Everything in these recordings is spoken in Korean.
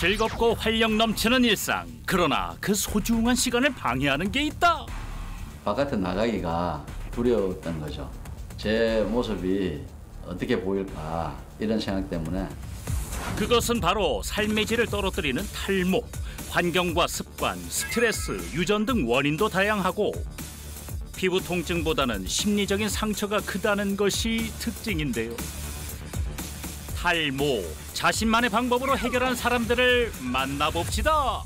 즐겁고 활력 넘치는 일상. 그러나 그 소중한 시간을 방해하는 게 있다. 바깥에 나가기가 두려웠던 거죠. 제 모습이 어떻게 보일까 이런 생각 때문에 그것은 바로 삶의 질을 떨어뜨리는 탈모. 환경과 습관, 스트레스, 유전 등 원인도 다양하고 피부 통증보다는 심리적인 상처가 크다는 것이 특징인데요. 탈모, 자신만의 방법으로 해결한 사람들을 만나봅시다.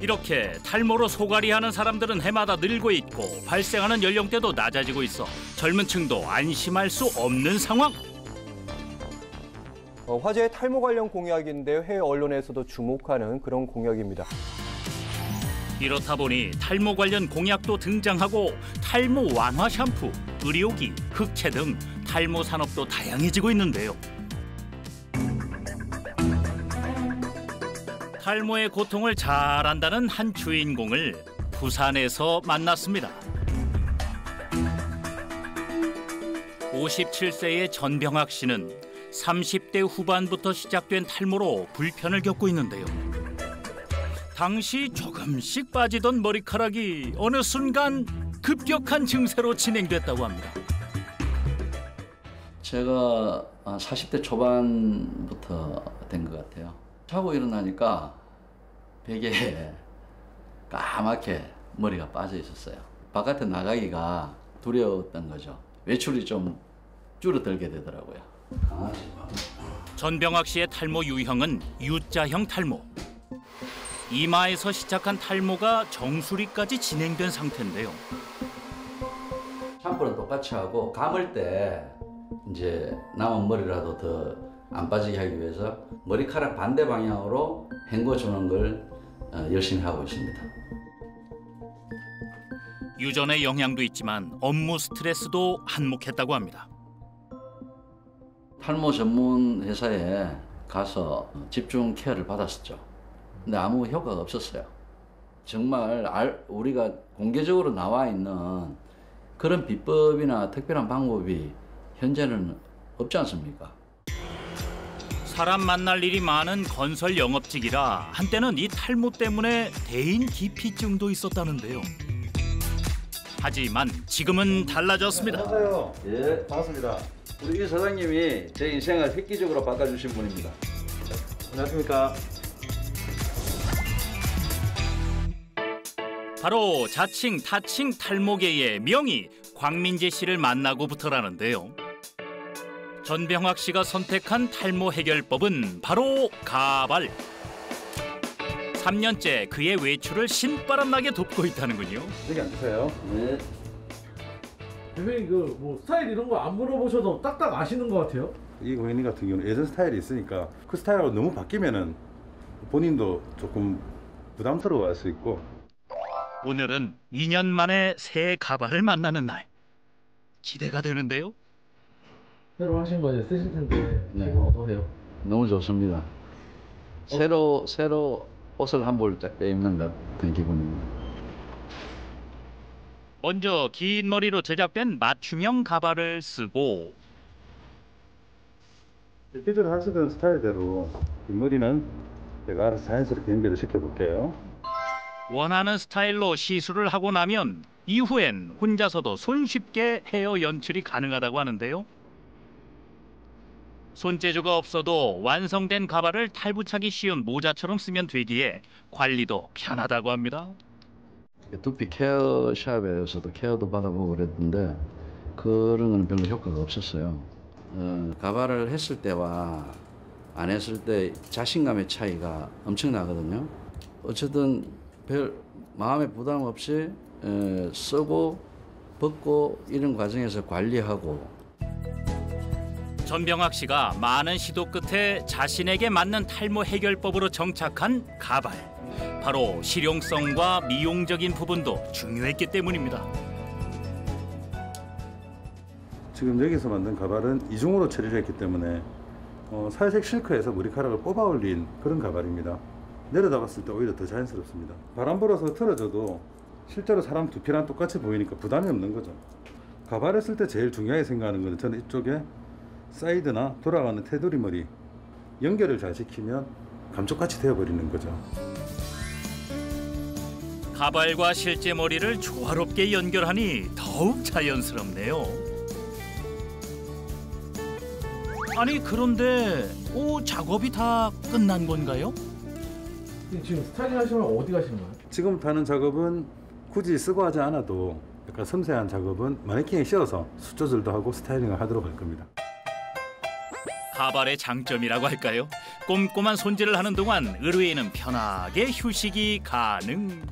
이렇게 탈모로 소갈이하는 사람들은 해마다 늘고 있고 발생하는 연령대도 낮아지고 있어 젊은 층도 안심할 수 없는 상황. 어, 화제의 탈모 관련 공약인데요. 해외 언론에서도 주목하는 그런 공약입니다. 이렇다 보니 탈모 관련 공약도 등장하고 탈모 완화 샴푸, 의료기, 흑채 등 탈모 산업도 다양해지고 있는데요. 탈모의 고통을 잘 안다는 한 주인공을 부산에서 만났습니다. 57세의 전병학 씨는 30대 후반부터 시작된 탈모로 불편을 겪고 있는데요. 당시 조금씩 빠지던 머리카락이 어느 순간 급격한 증세로 진행됐다고 합니다. 제가 40대 초반부터 된 것 같아요. 자고 일어나니까 베개에 까맣게 머리가 빠져 있었어요. 바깥에 나가기가 두려웠던 거죠. 외출이 좀 줄어들게 되더라고요. 전병학 씨의 탈모 유형은 U자형 탈모. 이마에서 시작한 탈모가 정수리까지 진행된 상태인데요. 샴푸는 똑같이 하고 감을 때 이제 남은 머리라도 더 안 빠지게 하기 위해서 머리카락 반대 방향으로 헹궈주는 걸 어, 열심히 하고 있습니다. 유전의 영향도 있지만 업무 스트레스도 한몫했다고 합니다. 탈모 전문 회사에 가서 집중 케어를 받았었죠. 근데 아무 효과가 없었어요. 정말 알, 우리가 공개적으로 나와 있는 그런 비법이나 특별한 방법이 현재는 없지 않습니까? 사람 만날 일이 많은 건설 영업직이라 한때는 이 탈모 때문에 대인 기피증도 있었다는데요. 하지만 지금은 달라졌습니다. 안녕하세요. 예, 반갑습니다. 우리 이 사장님이 제 인생을 획기적으로 바꿔주신 분입니다. 안녕하십니까. 바로 자칭 타칭 탈모계의 명의 광민재 씨를 만나고부터라는데요. 전병학 씨가 선택한 탈모 해결법은 바로 가발. 3년째 그의 외출을 신바람나게 돕고 있다는군요. 여기 앉으세요. 네. 대표님 그뭐 스타일 이런 거 안 물어보셔도 딱딱 아시는 것 같아요. 이 고객님 같은 경우는 예전 스타일이 있으니까 그 스타일하고 너무 바뀌면은 본인도 조금 부담스러워할 수 있고 오늘은 2년 만에 새 가발을 만나는 날. 기대가 되는데요. 새로 하신 거 이제 쓰실 텐데 네. 지금 어떠세요? 너무 좋습니다. 새로 새로 옷을 한벌 입는 것 같은 기분입니다. 먼저 긴 머리로 제작된 맞춤형 가발을 쓰고 실제로 하시던 스타일대로 뒷머리는 제가 알아서 자연스럽게 연결을 시켜볼게요. 원하는 스타일로 시술을 하고 나면 이후엔 혼자서도 손쉽게 헤어 연출이 가능하다고 하는데요. 손재주가 없어도 완성된 가발을 탈부착이 쉬운 모자처럼 쓰면 되기에 관리도 편하다고 합니다. 두피 케어 샵에서도 케어도 받아보고 그랬는데 그런 건 별로 효과가 없었어요. 어, 가발을 했을 때와 안 했을 때 자신감의 차이가 엄청나거든요. 어쨌든 별 마음의 부담 없이 에, 쓰고 벗고 이런 과정에서 관리하고 전병학 씨가 많은 시도 끝에 자신에게 맞는 탈모 해결법으로 정착한 가발. 바로 실용성과 미용적인 부분도 중요했기 때문입니다. 지금 여기서 만든 가발은 이중으로 처리를 했기 때문에 어, 살색 실크에서 머리카락을 뽑아 올린 그런 가발입니다. 내려다 봤을 때 오히려 더 자연스럽습니다. 바람 불어서 틀어져도 실제로 사람 두피랑 똑같이 보이니까 부담이 없는 거죠. 가발을 쓸 때 제일 중요하게 생각하는 거는 저는 이쪽에 사이드나 돌아가는 테두리 머리 연결을 잘 시키면 감쪽같이 되어버리는 거죠. 가발과 실제 머리를 조화롭게 연결하니 더욱 자연스럽네요. 아니 그런데 오 작업이 다 끝난 건가요? 지금 스타일링 하시면 어디 가시는 거예요? 지금부터 하는 작업은 굳이 쓰고 하지 않아도 약간 섬세한 작업은 마네킹에 씌워서 숱 조절도 하고 스타일링을 하도록 할 겁니다. 가발의 장점이라고 할까요? 꼼꼼한 손질을 하는 동안 의뢰인은 편하게 휴식이 가능.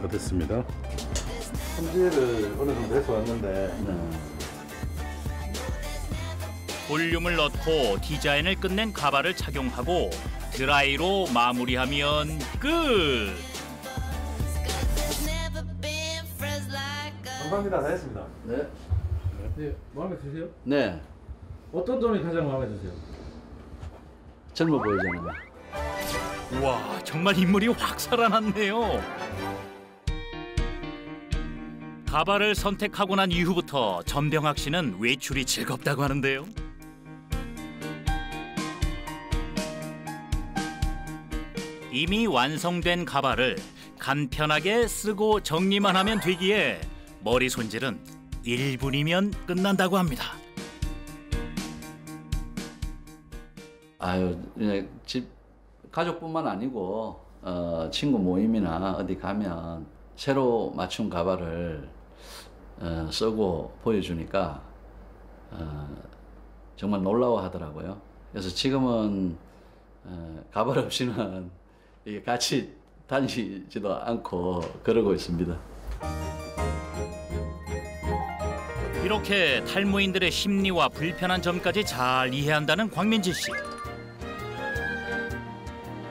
다 됐습니다. 손질을 어느 정도 해서 왔는데 네. 볼륨을 넣고 디자인을 끝낸 가발을 착용하고 드라이로 마무리하면 끝. 감사합니다. 다 했습니다. 네. 네, 마음에 드세요? 네. 어떤 점이 가장 마음에 드세요? 젊어 보이잖아요. 와 정말 인물이 확 살아났네요. 가발을 선택하고 난 이후부터 전병학 씨는 외출이 즐겁다고 하는데요. 이미 완성된 가발을 간편하게 쓰고 정리만 하면 되기에 머리 손질은 1분이면 끝난다고 합니다. 아유, 그냥 집 가족뿐만 아니고 어, 친구 모임이나 어디 가면 새로 맞춘 가발을 어, 쓰고 보여주니까 어, 정말 놀라워하더라고요. 그래서 지금은 어, 가발 없이는 같이 다니지도 않고 그러고 있습니다. 이렇게 탈모인들의 심리와 불편한 점까지 잘 이해한다는 광민지 씨.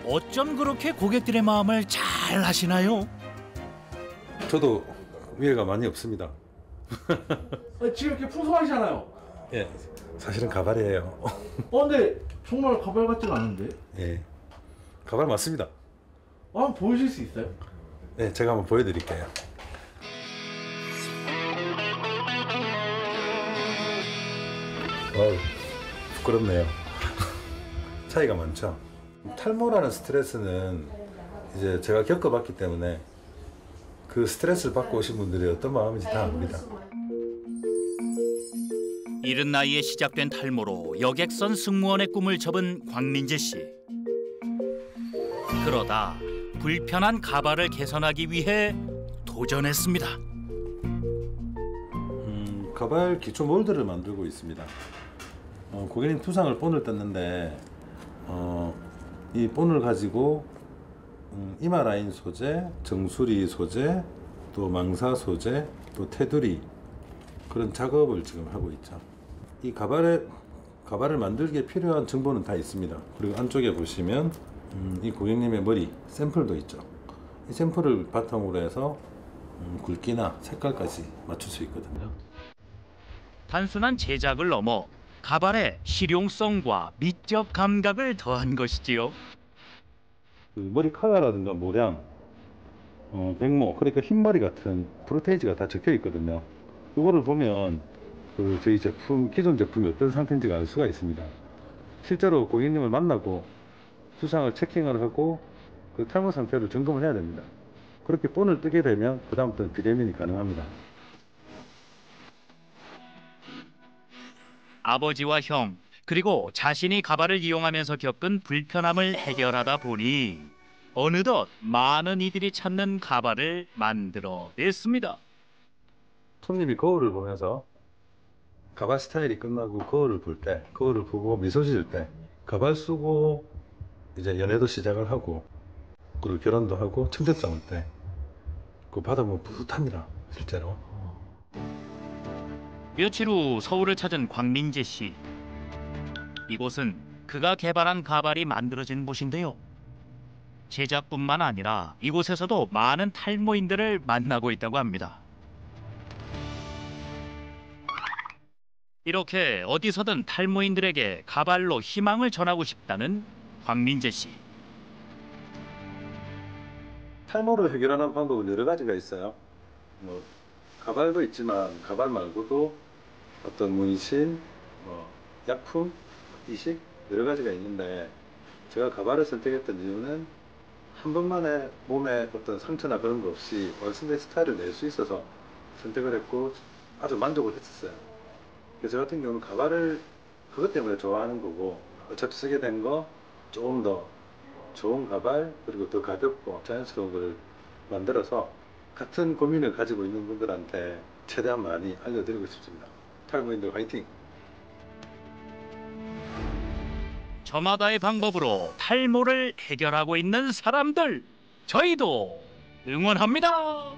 어쩜 그렇게 고객들의 마음을 잘 하시나요? 저도 위해가 많이 없습니다. 지금 이렇게 풍성하시잖아요. 예, 사실은 가발이에요. 어, 근데 정말 가발 같지가 않은데? 예, 가발 맞습니다. 아, 한번 보여줄 수 있어요? 네, 제가 한번 보여드릴게요. 어우, 부끄럽네요. 차이가 많죠. 탈모라는 스트레스는 이제 제가 겪어봤기 때문에 그 스트레스를 받고 오신 분들이 어떤 마음인지 다 압니다. 이른 나이에 시작된 탈모로 여객선 승무원의 꿈을 접은 광민재 씨. 그러다 불편한 가발을 개선하기 위해 도전했습니다. 음, 가발 기초 몰드를 만들고 있습니다. 어, 고객님 투상을 본을 떴는데 어, 이 본을 가지고 음, 이마 라인 소재, 정수리 소재, 또 망사 소재, 또 테두리 그런 작업을 지금 하고 있죠. 이 가발에 가발을 만들기에 필요한 정보는 다 있습니다. 그리고 안쪽에 보시면 음, 이 고객님의 머리 샘플도 있죠. 이 샘플을 바탕으로 해서 음, 굵기나 색깔까지 맞출 수 있거든요. 단순한 제작을 넘어 가발의 실용성과 미적 감각을 더한 것이지요. 그 머리 컬러라든가 모양, 어, 백모, 그러니까 흰머리 같은 프로테이지가 다 적혀 있거든요. 이거를 보면 그 저희 제품, 기존 제품이 어떤 상태인지가 알 수가 있습니다. 실제로 고객님을 만나고 수상을 체킹을 하고 그 탈모 상태를 점검을 해야 됩니다. 그렇게 본을 뜨게 되면 그다음부터는 비대면이 가능합니다. 아버지와 형 그리고 자신이 가발을 이용하면서 겪은 불편함을 해결하다 보니 어느덧 많은 이들이 찾는 가발을 만들어냈습니다. 손님이 거울을 보면서 가발 스타일이 끝나고 거울을 볼 때, 거울을 보고 미소 지을 때, 가발 쓰고 이제 연애도 시작을 하고, 그리고 결혼도 하고, 침대 싸울 때, 그거 받아보면 뿌듯합니다, 실제로. 며칠 후 서울을 찾은 광민재 씨. 이곳은 그가 개발한 가발이 만들어진 곳인데요. 제작뿐만 아니라 이곳에서도 많은 탈모인들을 만나고 있다고 합니다. 이렇게 어디서든 탈모인들에게 가발로 희망을 전하고 싶다는 광민재 씨. 탈모를 해결하는 방법은 여러 가지가 있어요. 뭐, 가발도 있지만, 가발 말고도 어떤 문신, 뭐 약품, 이식 여러 가지가 있는데 제가 가발을 선택했던 이유는 한 번만에 몸에 어떤 상처나 그런 거 없이 완성된 스타일을 낼 수 있어서 선택을 했고 아주 만족을 했었어요. 그래서 저 같은 경우는 가발을 그것 때문에 좋아하는 거고 어차피 쓰게 된 거 조금 더 좋은 가발 그리고 더 가볍고 자연스러운 걸 만들어서 같은 고민을 가지고 있는 분들한테 최대한 많이 알려드리고 싶습니다. 탈모인들 화이팅! 저마다의 방법으로 탈모를 해결하고 있는 사람들 저희도 응원합니다.